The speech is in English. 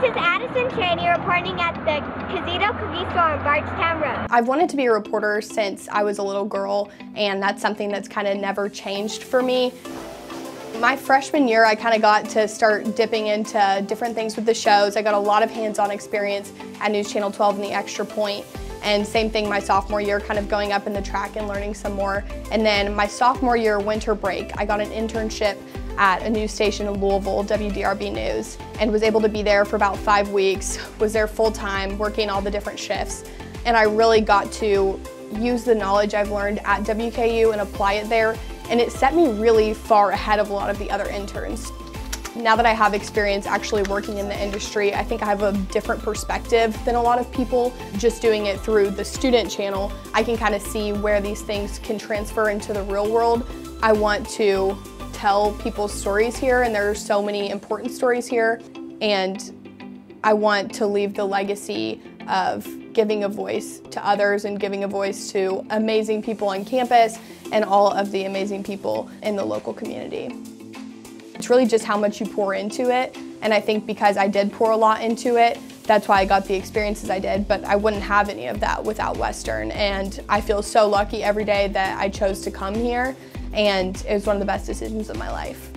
This is Addison Schanie reporting at the Casito Cookie Store on Bardstown Road. I've wanted to be a reporter since I was a little girl, and that's something that's kind of never changed for me. My freshman year, I kind of got to start dipping into different things with the shows. I got a lot of hands-on experience at News Channel 12 and the Extra Point. And same thing my sophomore year, kind of going up in the track and learning some more. And then my sophomore year winter break, I got an internship at a news station in Louisville, WDRB News, and was able to be there for about five weeks, was there full time, working all the different shifts. And I really got to use the knowledge I've learned at WKU and apply it there, and it set me really far ahead of a lot of the other interns. Now that I have experience actually working in the industry, I think I have a different perspective than a lot of people. Just doing it through the student channel, I can kind of see where these things can transfer into the real world. I want to tell people's stories here, and there are so many important stories here. And I want to leave the legacy of giving a voice to others and giving a voice to amazing people on campus and all of the amazing people in the local community. It's really just how much you pour into it. And I think because I did pour a lot into it, that's why I got the experiences I did, but I wouldn't have any of that without Western. And I feel so lucky every day that I chose to come here and it was one of the best decisions of my life.